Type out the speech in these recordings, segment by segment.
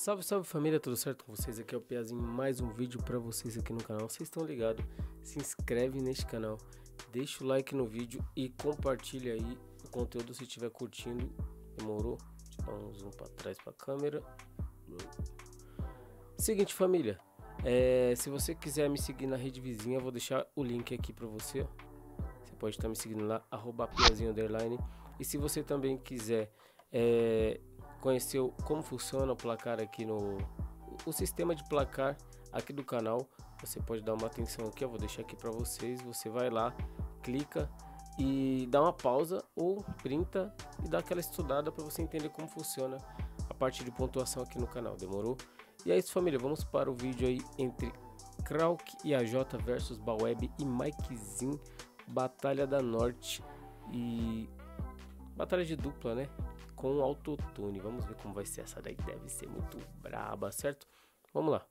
Salve, salve família, tudo certo com vocês? Aqui é o Piazinho, mais um vídeo pra vocês aqui no canal. Vocês estão ligados? Se inscreve neste canal, deixa o like no vídeo e compartilha aí o conteúdo se estiver curtindo. Demorou? Deixa eu dar um zoom pra trás pra câmera. Seguinte família, é, se você quiser me seguir na rede vizinha, vou deixar o link aqui pra você. Você pode estar me seguindo lá, arroba Piazinho Underline. E se você também quiser é, conheceu como funciona o placar aqui no o sistema de placar aqui do canal, você pode dar uma atenção aqui, eu vou deixar aqui para vocês. Você vai lá, clica e dá uma pausa ou printa e dá aquela estudada para você entender como funciona a parte de pontuação aqui no canal. Demorou? E é isso, família. Vamos para o vídeo aí entre Krauk e AJ versus Baweb e Mikezinho, Batalha da Norte e batalha de dupla, né? Com autotune. Vamos ver como vai ser essa daí. Deve ser muito braba, certo? Vamos lá.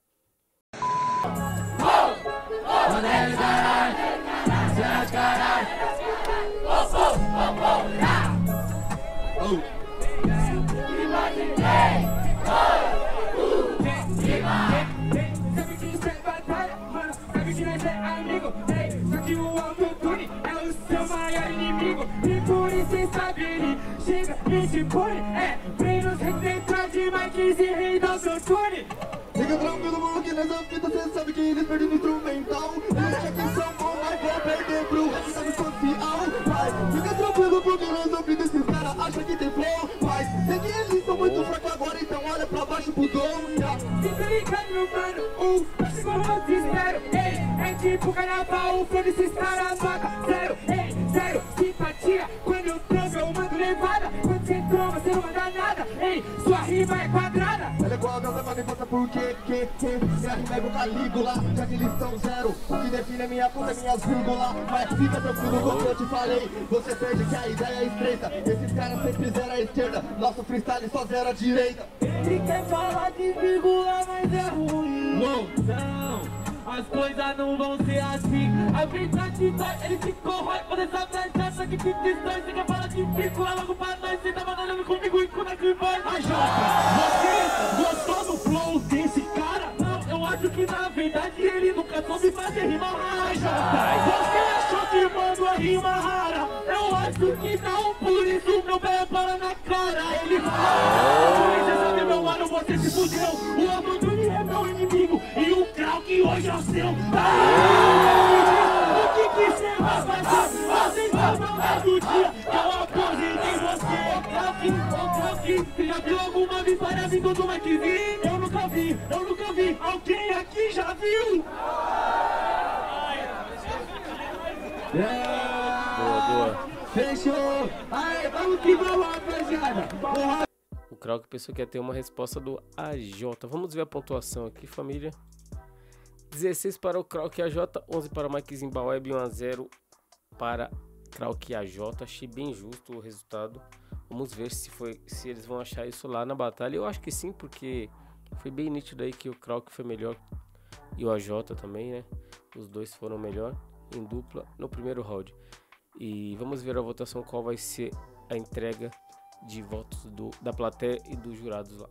Só e se põe É, vem nos retentar de Mike e rei do autotune Fica tranquilo, mano, que nessa fita cê sabe que eles perdem no instrumental. Preste atenção, como mas vou perder pro resultado social. Vai, fica tranquilo, porque nessa fita esses caras acham que tem flow. Mas, sei que eles são muito fracos agora, então olha pra baixo pro dom Fica ligado, meu mano, um, chegou no desespero Ei, é tipo carnaval, o flow desses caras maca quadrada Ela é igual a Gauta, mas importa por quê, que, que rima é igual Calígula, já que eles são zero. O que define é minha conta, minhas vírgulas. Mas fica tranquilo com o que eu te falei. Você perde que a ideia é estreita. Esses caras sempre zero à esquerda. Nosso freestyle só zero à direita. Ele quer falar de vírgula, mas é ruim. Não, as coisas não vão ser assim A verdade vai, ele se corrói Quando essa verdade acha que te distrai Você quer falar de vírgula logo pra nós Você tá mandando comigo e como é que vai? Ai, Jota, você gostou do flow desse cara? Não, eu acho que na verdade ele nunca soube fazer rima rara Jota, você achou que mano é rima rara? Eu acho que não, por isso meu pé para na cara Ele fala, você sabe meu mano, você se fudeu que hoje é o seu O que que você vai fazer? Você vai mandar do dia que eu aposentei você ô Krauk, você já viu alguma vitória vindo do McVie? Eu nunca vi, eu nunca vi, alguém aqui já viu? Boa, boa. Fechou! Aí, vamos que vamos, rapaziada! O Krauk pensou que ia ter uma resposta do AJ. Vamos ver a pontuação aqui, família. 16 para o Krauk AJ, 11 para o Mike Zimbaweb, 1 a 0 para Krauk AJ. Achei bem justo o resultado. Vamos ver se, foi, se eles vão achar isso lá na batalha. Eu acho que sim, porque foi bem nítido aí que o Krauk foi melhor e o AJ também, né? Os dois foram melhor em dupla no primeiro round. E vamos ver a votação qual vai ser a entrega de votos do, da plateia e dos jurados lá.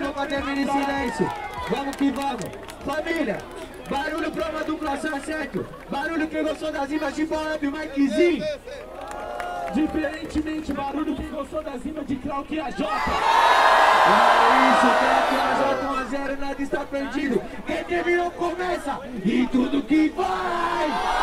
Nunca termina em silêncio. Vamos que vamos. Família, barulho pra uma dupla certo. Barulho quem gostou das rimas de Bob e Mikezinho. Diferentemente, barulho quem gostou das rimas de Krauk e a Jota. É isso, Krauk e a Jota 1 a 0, nada está perdido. Quem terminou começa e tudo que vai.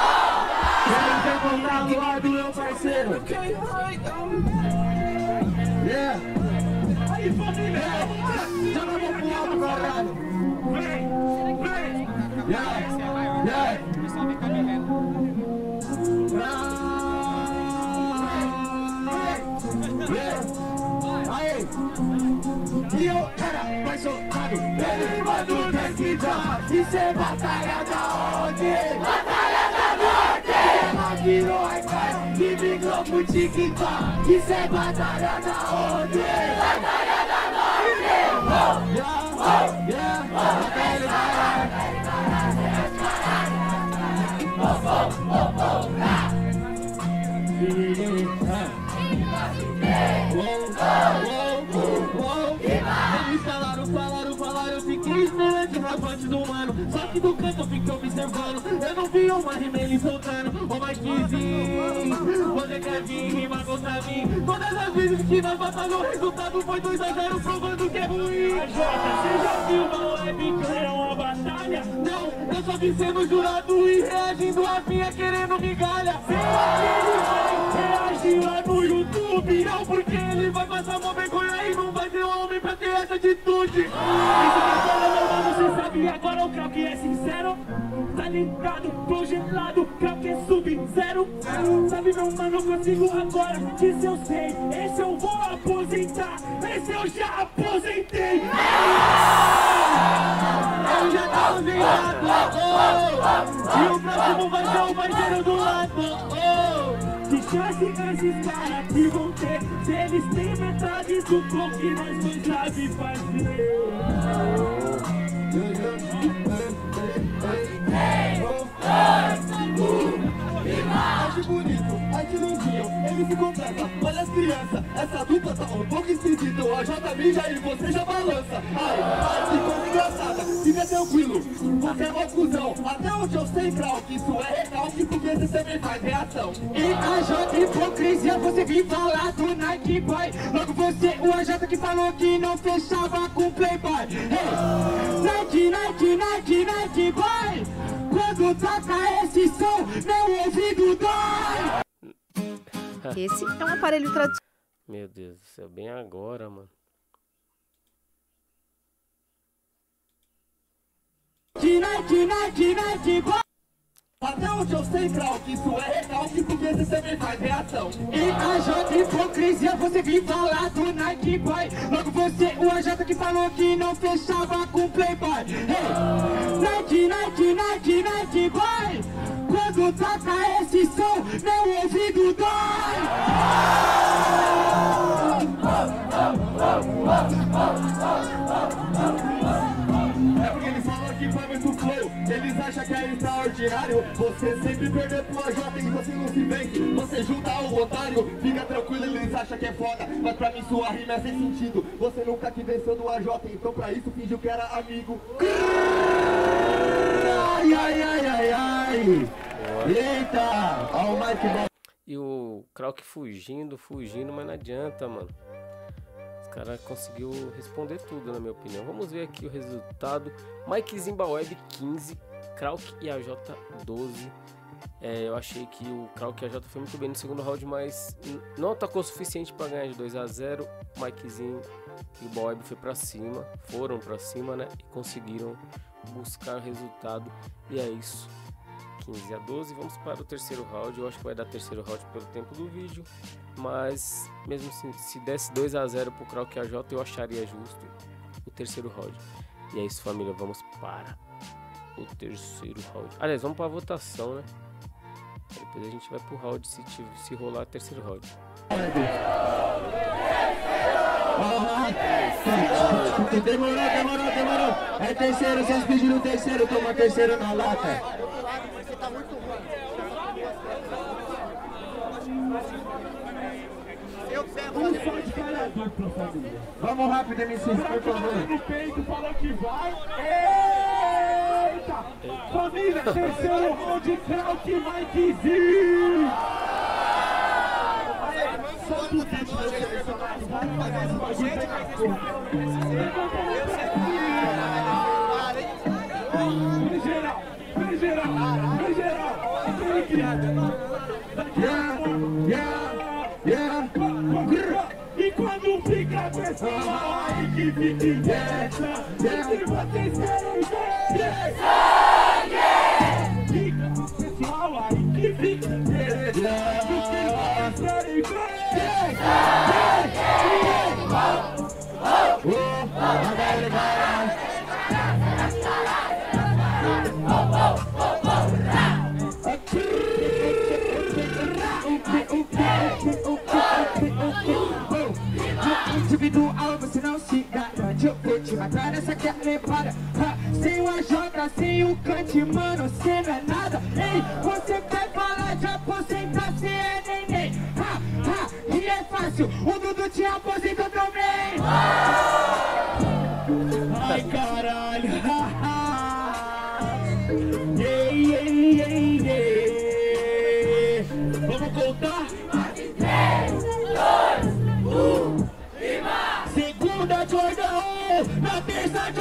Abidjan, si se bataya da ote Bataya da norte Magino Aikai, ni biglo Muchikita Si se bataya da ote Bataya da norte Oh, yeah, oh, yeah, oh, yeah, oh, yeah. Eu fiquei esperando rapante do mano. Só que do canto eu fiquei observando. Eu não vi uma rima ele soltando. Ô Marquezinho, você quer vir rimar contra mim? Todas as vezes que nós batalhamos, o resultado foi 2x0, provando que é ruim. Jota, você já viu uma web ganhar uma batalha? Não, eu só vi sendo jurado e reagindo a minha querendo migalha. Reagir lá no YouTube. Não, porque ele vai passar uma vergonha e não vai ser homem pra ter essa atitude. Isso que meu mano, você sabe agora o Krauk é sincero Tá ligado, congelado, Krauk é sub-zero Sabe meu mano, consigo agora, disso eu sei Esse eu vou aposentar, esse eu já aposentei Eu já tô oh, E o próximo vai ser o parceiro do lado, oh. Chance esses caras que vão ter Se eles têm metade do flow que nós dois sabe fazer Acho lindinho, ele se completa Olha as crianças, essa dupla tá um pouco esquisita O AJ mija e você já balança. Ai, ai, que coisa engraçada, fica tranquilo. Você é mó cuzão, até onde eu sei, Krau Que isso é recalque porque você também faz reação. E AJ hipocrisia, você vem falar do Nike Boy. Logo você, o AJ que falou que não fechava com Playboy. Hey, Nike, Nike, Nike, Nike Boy. Quando toca esse som, meu Esse é um aparelho tradicional. Meu Deus do céu, bem agora, mano. Nike, Nike, Nike Boy Até onde eu sei, Krau, que isso é recalque porque você também faz reação E AJ hipocrisia, você vem falar do Nike Boy Logo você, o AJ que falou que não fechava com Playboy hey, Nike, Nike, Nike, Nike Boy Quando toca esse som, meu ouvido dói. É porque eles falam que vai muito flow. Eles acham que é extraordinário. Você sempre perdeu pro AJ e você não se vence Você junta o otário Fica tranquilo, eles acham que é foda. Mas pra mim sua rima é sem sentido. Você nunca que venceu do AJ Então pra isso fingiu que era amigo. Ai, ai, ai, ai, ai Eita, ó o Mike E o Krauk fugindo, fugindo, mas não adianta, mano. Os caras conseguiu responder tudo, na minha opinião. Vamos ver aqui o resultado. Mike Zimbaweb 15, Krauk e AJ 12. É, eu achei que o Krauk e AJ foi muito bem no segundo round, mas não atacou o suficiente para ganhar de 2 a 0. Mikezinho e o Boeb foi para cima, foram para cima, né? E conseguiram buscar o resultado. E é isso. 15 a 12. Vamos para o terceiro round. Eu acho que vai dar terceiro round pelo tempo do vídeo. Mas mesmo se, se desse 2 a 0 pro Krauk AJ, eu acharia justo o terceiro round. E é isso, família. Vamos para o terceiro round. Aliás, vamos para a votação, né? Depois a gente vai pro round se, se rolar terceiro round. Demorou, demorou, demorou. É terceiro, vocês pediram terceiro, toma terceiro na lata. Um só de cada família Vamos rápido, MC, por favor. no peito, falou que vai. Eita! Família, terceiro round, Krauk e Mikezinho! Só tu tem que ser selecionado, vai fazer esse bagulho pegar fogo. Vem geral, vem geral, vem geral, aquele criado. E quando fica com essa hora que fica inquieta, se vocês querem ver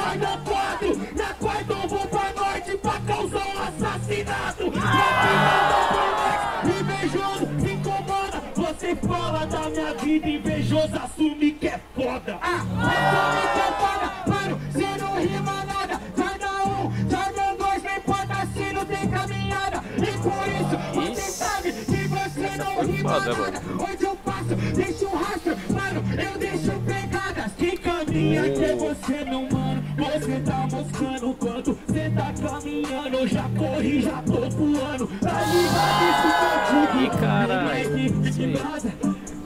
Jordan 4, na quarta eu vou pra norte pra causar um assassinato. Na quinta invejoso, se incomoda, você fala da minha vida, invejoso assume que é foda. Ah, assume que é foda, mano, cê não rima nada. Jordan 1, Jordan 2, não importa se não tem caminhada. E por isso, você sabe que você não rima nada. Onde eu passo, deixo um rastro, mano, eu deixo pegadas. Que caminha que você não, você tá moscando quanto cê tá caminhando. Eu já corri, já tô voando. Tá ligado isso contigo? Caralho. Moleque, Isso aí. de nada.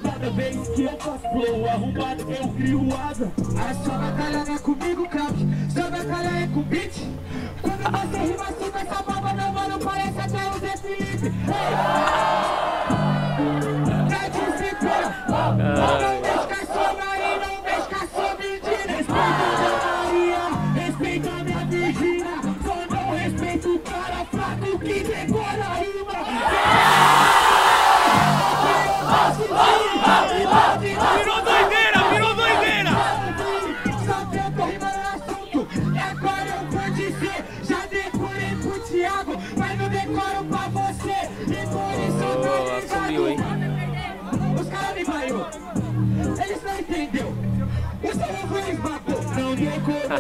Cada vez que eu faço flow arrumado, eu crio asa. A sua batalha não é comigo, crack. Sua batalha é com beat. Quando você rima assim com essa baba, meu mano, parece até o Zé Felipe. Ei!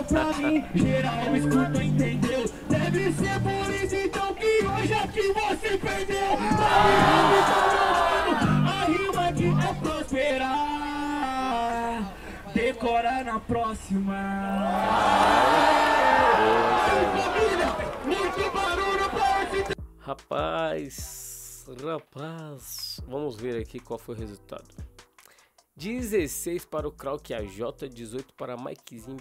Decorou pra mim. Geral escuta, entendeu? Deve ser por isso então que hoje que você perdeu. Tá ligado? A rima aqui é prosperar. Decora na próxima. Rapaz, rapaz, vamos ver aqui qual foi o resultado. 16 para o Krauk AJ, 18 para Mikezinho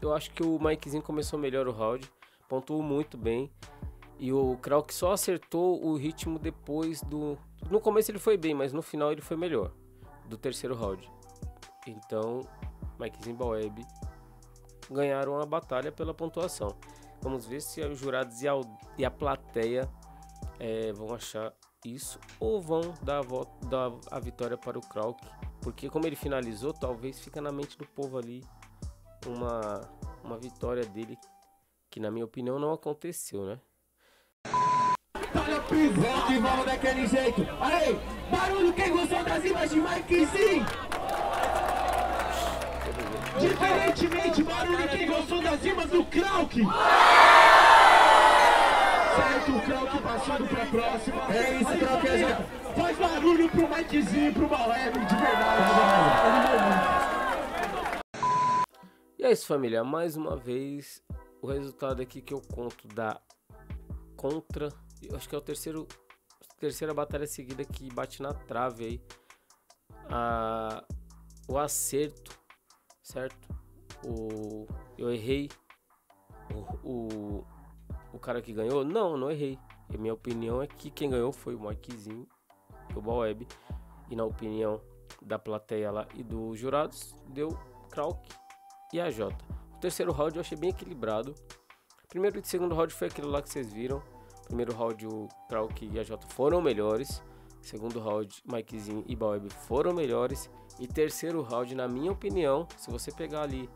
Eu acho que o Mikezinho começou melhor o round, pontuou muito bem. E o Krauk só acertou o ritmo depois do. No começo ele foi bem, mas no final ele foi melhor. Do terceiro round. Então, Mikezinho e Baueb ganharam a batalha pela pontuação. Vamos ver se os jurados e a, e a plateia eh, vão achar isso ou vão dar a, dar a vitória para o Krauk. Porque como ele finalizou, talvez fica na mente do povo ali uma, uma vitória dele que na minha opinião não aconteceu, né? Olha pisando e vamos daquele jeito. Barulho quem gostou das de Mikezinho. Diferentemente, barulho quem gostou das rimas do Krauk. Certo, o Krauk passando pra próxima. É isso, Krauk é já. Faz barulho pro Mikezinho e pro Baleb, de verdade. E é isso, família. Mais uma vez, o resultado aqui que eu conto da contra. Eu acho que é o terceiro. Terceira batalha seguida que bate na trave aí. A, o acerto, certo? O, eu errei. O, o, o cara que ganhou? Não, não errei. E minha opinião é que quem ganhou foi o Mikezinho e o Baweb. E na opinião da plateia lá e dos jurados, deu Krauk e a Jota. O terceiro round eu achei bem equilibrado. Primeiro e segundo round foi aquilo lá que vocês viram. Primeiro round o Krauk e a Jota foram melhores. Segundo round, Mikezinho e Baweb foram melhores. E terceiro round, na minha opinião, se você pegar ali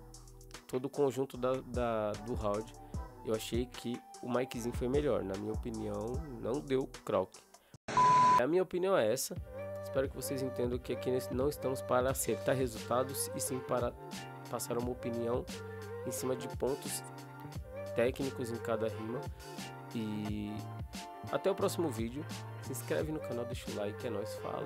todo o conjunto da, da- do round, eu achei que o Mikezinho foi melhor. Na minha opinião, não deu Krauk. A minha opinião é essa. Espero que vocês entendam que aqui não estamos para acertar resultados e sim para passar uma opinião em cima de pontos técnicos em cada rima. E até o próximo vídeo. Se inscreve no canal, deixa o like, é nóis, falou!